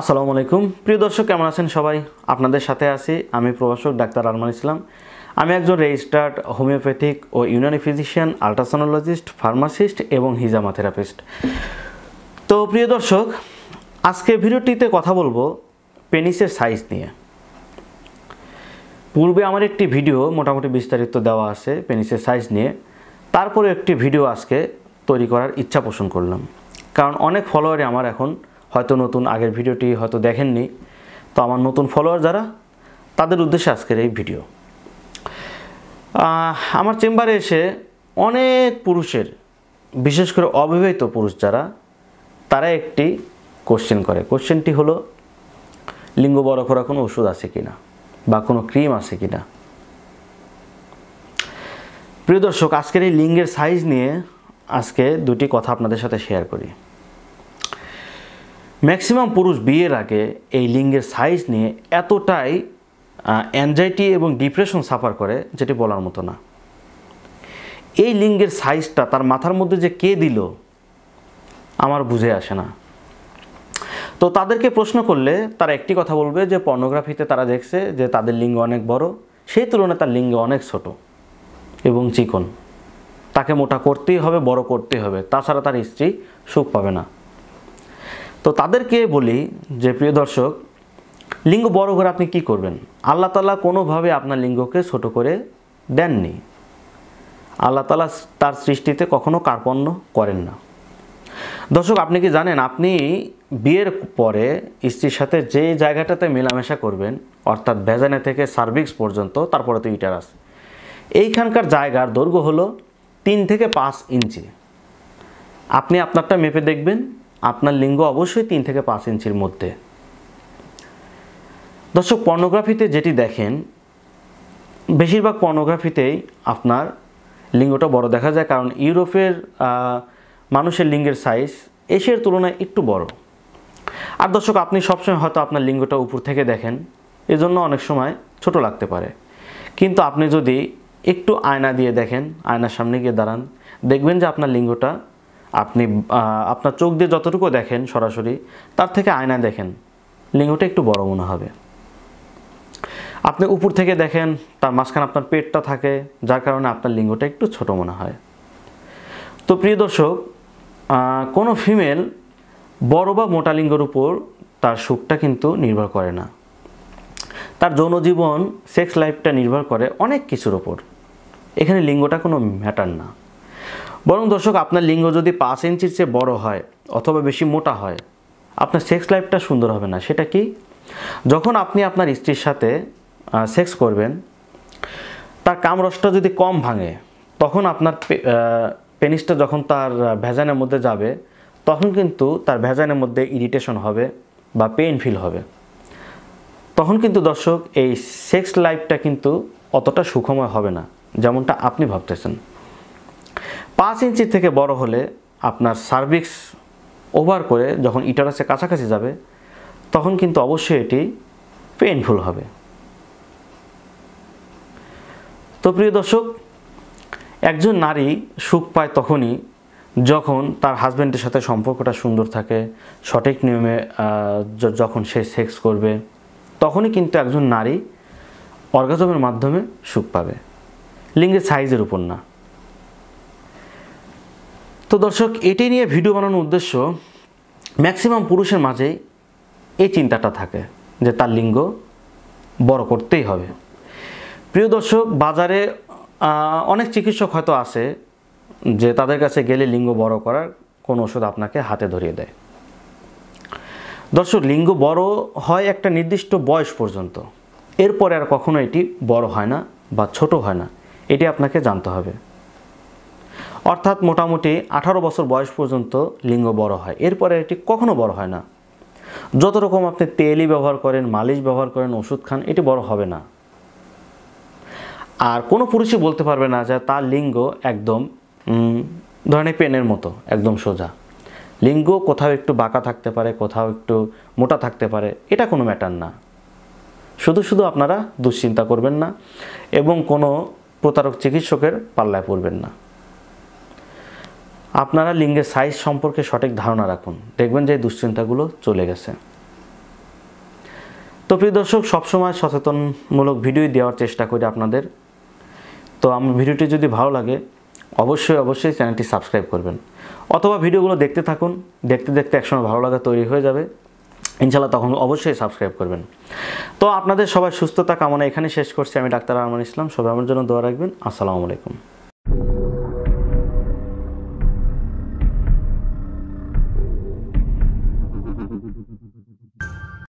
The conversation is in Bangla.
আসসালামু আলাইকুম। প্রিয় দর্শক, কেমন আছেন সবাই? আপনাদের সাথে আছি আমি প্রভাষক ডাক্তার আরমান ইসলাম। আমি একজন রেজিস্টার্ড হোমিওপ্যাথিক ও ইউনানি ফিজিশিয়ান, আল্ট্রাসোনোলজিস্ট, ফার্মাসিস্ট এবং হিজামা থেরাপিস্ট তো প্রিয় দর্শক আজকে ভিডিওটিতে কথা বলব পেনিসের সাইজ নিয়ে। পূর্বে আমার একটি ভিডিও মোটামুটি বিস্তারিত দেওয়া আছে পেনিসের সাইজ নিয়ে। তারপরে একটি ভিডিও আজকে তৈরি করার ইচ্ছা পোষণ করলাম। কারণ অনেক ফলোয়ারে আমার এখন হয়তো নতুন আগের ভিডিওটি হয়তো দেখেননি। তো আমার নতুন ফলোয়ার যারা, তাদের উদ্দেশ্যে আজকের এই ভিডিও। আমার চেম্বারে এসে অনেক পুরুষের, বিশেষ করে অবিবাহিত পুরুষ যারা, তারা একটি কোশ্চেন করে। কোশ্চেনটি হলো, লিঙ্গ বড় করা কোনো ওষুধ আছে কি না বা কোনো ক্রিম আছে কিনা? প্রিয় দর্শক, আজকের এই লিঙ্গের সাইজ নিয়ে আজকে দুটি কথা আপনাদের সাথে শেয়ার করি। ম্যাক্সিমাম পুরুষ বিয়ের আগে এই লিঙ্গের সাইজ নিয়ে এতটাই অ্যাংজাইটি এবং ডিপ্রেশন সাফার করে যেটি বলার মতো না। এই লিঙ্গের সাইজটা তার মাথার মধ্যে যে কে দিল, আমার বুঝে আসে না। তো তাদেরকে প্রশ্ন করলে তারা একটি কথা বলবে যে, পর্নোগ্রাফিতে তারা দেখছে যে তাদের লিঙ্গ অনেক বড়। সেই তুলনায় তার লিঙ্গ অনেক ছোট এবং চিকন। তাকে মোটা করতেই হবে, বড় করতেই হবে। তাছাড়া তার স্ত্রী সুখ পাবে না। তো তাদেরকে বলি যে, প্রিয় দর্শক, লিঙ্গ বড় করে আপনি কি করবেন? আল্লাহ তালা কোনোভাবে আপনার লিঙ্গকে ছোট করে দেননি। আল্লাহ তালা তার সৃষ্টিতে কখনো কার্পণ্য করেন না। দর্শক, আপনি কি জানেন, আপনি বিয়ের পরে স্ত্রীর সাথে যে জায়গাটাতে মেলামেশা করবেন, অর্থাৎ ভেজানে থেকে সার্ভিক্স পর্যন্ত, তারপরে তো ইটারাস এইখানকার জায়গার দৈর্ঘ্য হলো তিন থেকে পাঁচ ইঞ্চি। আপনি আপনারটা মেপে দেখবেন আপনার লিঙ্গ অবশ্যই তিন থেকে পাঁচ ইঞ্চির মধ্যে। দর্শক, পর্নোগ্রাফিতে যেটি দেখেন, বেশিরভাগ পর্নোগ্রাফিতেই আপনার লিঙ্গটা বড় দেখা যায়, কারণ ইউরোপের মানুষের লিঙ্গের সাইজ এশিয়ার তুলনায় একটু বড়। আর দর্শক, আপনি সবসময় হয়তো আপনার লিঙ্গটা উপর থেকে দেখেন, এজন্য অনেক সময় ছোট লাগতে পারে। কিন্তু আপনি যদি একটু আয়না দিয়ে দেখেন, আয়নার সামনে গিয়ে দাঁড়ান, দেখবেন যে আপনার লিঙ্গটা আপনি আপনার চোখ দিয়ে যতটুকু দেখেন সরাসরি, তার থেকে আয়না দেখেন, লিঙ্গটা একটু বড় মনে হবে। আপনি উপর থেকে দেখেন, তার মাঝখানে আপনার পেটটা থাকে, যার কারণে আপনার লিঙ্গটা একটু ছোট মনে হয়। তো প্রিয় দর্শক কোনো ফিমেল বড় বা মোটা লিঙ্গের উপর তার সুখটা কিন্তু নির্ভর করে না। তার যৌন জীবন, সেক্স লাইফটা নির্ভর করে অনেক কিছুর ওপর এখানে লিঙ্গটা কোনো ম্যাটার না। বরং দর্শক, আপনার লিঙ্গ যদি পাঁচ ইঞ্চির চেয়ে বড় হয় অথবা বেশি মোটা হয়, আপনার সেক্স লাইফটা সুন্দর হবে না। সেটা কি? যখন আপনি আপনার স্ত্রীর সাথে সেক্স করবেন, তার কামরসটা যদি কম ভাঙে, তখন আপনার পেনিসটা যখন তার ভেজানের মধ্যে যাবে, তখন কিন্তু তার ভেজানের মধ্যে ইরিটেশন হবে বা পেইন ফিল হবে। তখন কিন্তু দর্শক, এই সেক্স লাইফটা কিন্তু অতটা সুখময় হবে না, যেমনটা আপনি ভাবতেছেন। পাঁচ ইঞ্চি থেকে বড় হলে আপনার সার্ভিক্স ওভার করে যখন ইটারাসে কাছাকাছি যাবে, তখন কিন্তু অবশ্যই এটি পেইনফুল হবে। তো প্রিয় দর্শক, একজন নারী সুখ পায় তখনই যখন তার হাজব্যান্ডের সাথে সম্পর্কটা সুন্দর থাকে, সঠিক নিয়মে যখন সে সেক্স করবে, তখনই কিন্তু একজন নারী অর্গাজমের মাধ্যমে সুখ পাবে। লিঙ্গের সাইজের উপর না। তো দর্শক, এটি নিয়ে ভিডিও বানানোর উদ্দেশ্য ম্যাক্সিমাম পুরুষের মাঝেই এই চিন্তাটা থাকে যে তার লিঙ্গ বড় করতেই হবে। প্রিয় দর্শক, বাজারে অনেক চিকিৎসক হয়তো আছে যে তাদের কাছে গেলে লিঙ্গ বড় করার কোনো ওষুধ আপনাকে হাতে ধরিয়ে দেয়। দর্শক, লিঙ্গ বড় হয় একটা নির্দিষ্ট বয়স পর্যন্ত। এরপরে আর কখনো এটি বড় হয় না বা ছোট হয় না। এটি আপনাকে জানতে হবে। অর্থাৎ মোটামুটি আঠারো বছর বয়স পর্যন্ত লিঙ্গ বড় হয়। এরপরে এটি কখনো বড় হয় না। যত রকম আপনি তেলই ব্যবহার করেন, মালিশ ব্যবহার করেন, ওষুধ খান, এটি বড় হবে না। আর কোনো পুরুষই বলতে পারবে না যে তার লিঙ্গ একদম ধরনের পেনের মতো, একদম সোজা। লিঙ্গ কোথাও একটু বাঁকা থাকতে পারে, কোথাও একটু মোটা থাকতে পারে, এটা কোনো ম্যাটার না। শুধু শুধু আপনারা দুশ্চিন্তা করবেন না এবং কোনো প্রতারক চিকিৎসকের পাল্লায় পড়বেন না। আপনারা লিঙ্গের সাইজ সম্পর্কে সঠিক ধারণা রাখুন। দেখবেন যে দুশ্চিন্তাগুলো চলে গেছে। তো প্রিয় দর্শক, সবসময় সচেতনমূলক ভিডিও দেওয়ার চেষ্টা করি আপনাদের। তো আমার ভিডিওটি যদি ভালো লাগে, অবশ্যই অবশ্যই চ্যানেলটি সাবস্ক্রাইব করবেন। অথবা ভিডিওগুলো দেখতে থাকুন, দেখতে দেখতে একসময় ভালো লাগা তৈরি হয়ে যাবে। ইনশাল্লাহ তখন অবশ্যই সাবস্ক্রাইব করবেন। তো আপনাদের সবাই সুস্থতা কামনা এখানে শেষ করছি। আমি ডাক্তার আরমান ইসলাম, সবাই আমার জন্য দোয়া রাখবেন। আসসালামু আলাইকুম।